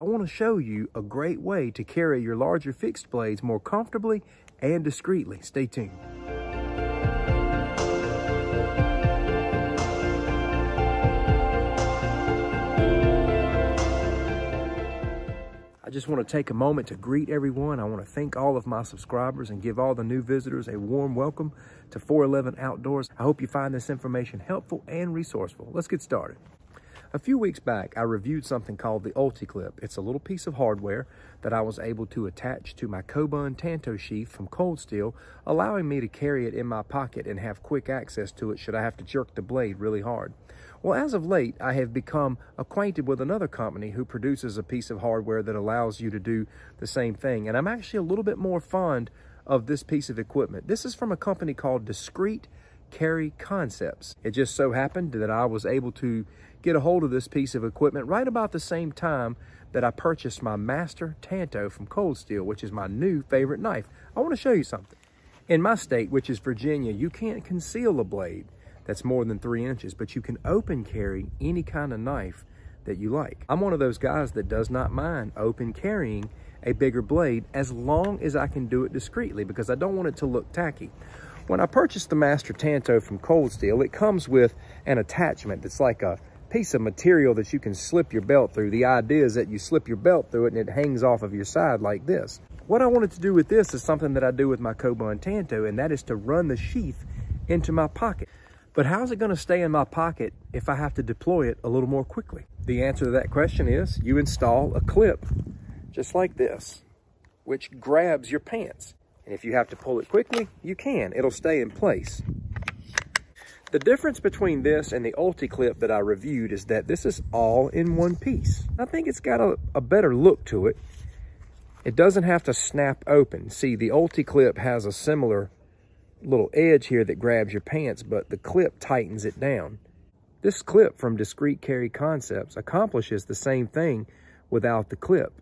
I want to show you a great way to carry your larger fixed blades more comfortably and discreetly. Stay tuned. I just want to take a moment to greet everyone. I want to thank all of my subscribers and give all the new visitors a warm welcome to 411 Outdoors. I hope you find this information helpful and resourceful. Let's get started. A few weeks back, I reviewed something called the UltiClip. It's a little piece of hardware that I was able to attach to my Kobun Tanto sheath from Cold Steel, allowing me to carry it in my pocket and have quick access to it should I have to jerk the blade really hard. Well, as of late, I have become acquainted with another company who produces a piece of hardware that allows you to do the same thing. And I'm actually a little bit more fond of this piece of equipment. This is from a company called Discreet Carry Concepts. It just so happened that I was able to get a hold of this piece of equipment right about the same time that I purchased my Master Tanto from Cold Steel, which is my new favorite knife. I want to show you something. In my state, which is Virginia, you can't conceal a blade that's more than three inches, but you can open carry any kind of knife that you like. I'm one of those guys that does not mind open carrying a bigger blade as long as I can do it discreetly because I don't want it to look tacky. When I purchased the Master Tanto from Cold Steel, it comes with an attachment that's like a piece of material that you can slip your belt through. The idea is that you slip your belt through it and it hangs off of your side like this. What I wanted to do with this is something that I do with my Kobun Tanto, and that is to run the sheath into my pocket. But how's it gonna stay in my pocket if I have to deploy it a little more quickly? The answer to that question is you install a clip just like this, which grabs your pants. And if you have to pull it quickly, you can. It'll stay in place. The difference between this and the UltiClip that I reviewed is that this is all in one piece. I think it's got a, a better look to it. It doesn't have to snap open. See, the UltiClip has a similar little edge here that grabs your pants, but the clip tightens it down. This clip from Discreet Carry Concepts accomplishes the same thing without the clip,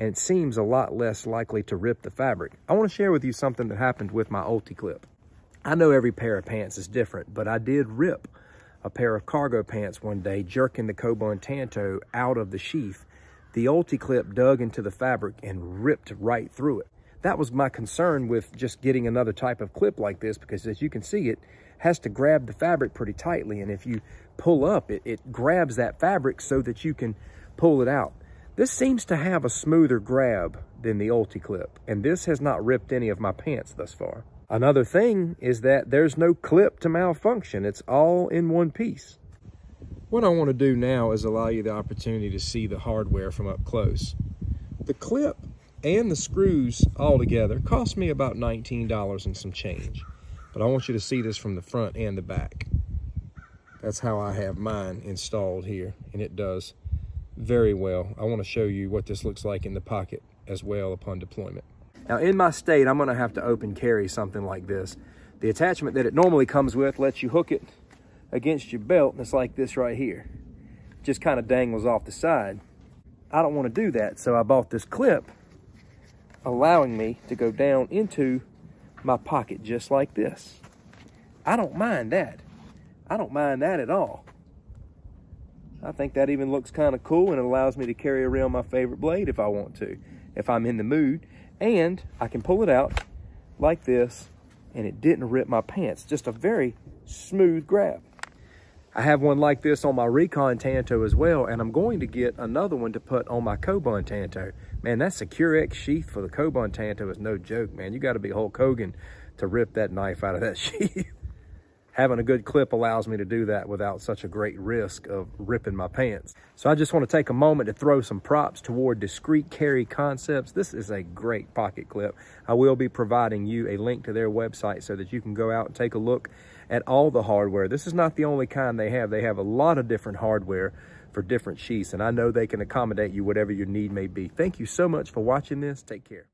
and it seems a lot less likely to rip the fabric. I want to share with you something that happened with my UltiClip. I know every pair of pants is different, but I did rip a pair of cargo pants one day, jerking the Kobun Tanto out of the sheath. The UltiClip dug into the fabric and ripped right through it. That was my concern with just getting another type of clip like this because as you can see, it has to grab the fabric pretty tightly. And if you pull up, it, it grabs that fabric so that you can pull it out. This seems to have a smoother grab than the UltiClip, and this has not ripped any of my pants thus far. Another thing is that there's no clip to malfunction. It's all in one piece. What I want to do now is allow you the opportunity to see the hardware from up close. The clip and the screws all together cost me about $19 and some change. But I want you to see this from the front and the back. That's how I have mine installed here, and it does very well. I want to show you what this looks like in the pocket as well upon deployment. Now in my state, I'm gonna have to open carry something like this. The attachment that it normally comes with lets you hook it against your belt, and it's like this right here. Just kind of dangles off the side. I don't wanna do that, so I bought this clip, allowing me to go down into my pocket just like this. I don't mind that. I don't mind that at all. I think that even looks kind of cool and it allows me to carry around my favorite blade if I want to, if I'm in the mood and I can pull it out like this and it didn't rip my pants. Just a very smooth grab. I have one like this on my Recon Tanto as well, and I'm going to get another one to put on my Kobun Tanto. Man, that Secure-Ex sheath for the Kobun Tanto is no joke, man. You got to be Hulk Hogan to rip that knife out of that sheath having a good clip allows me to do that without such a great risk of ripping my pants. So I just want to take a moment to throw some props toward Discreet Carry Concepts. This is a great pocket clip. I will be providing you a link to their website so that you can go out and take a look at all the hardware. This is not the only kind they have. They have a lot of different hardware for different sheaths, and I know they can accommodate you whatever your need may be. Thank you so much for watching this. Take care.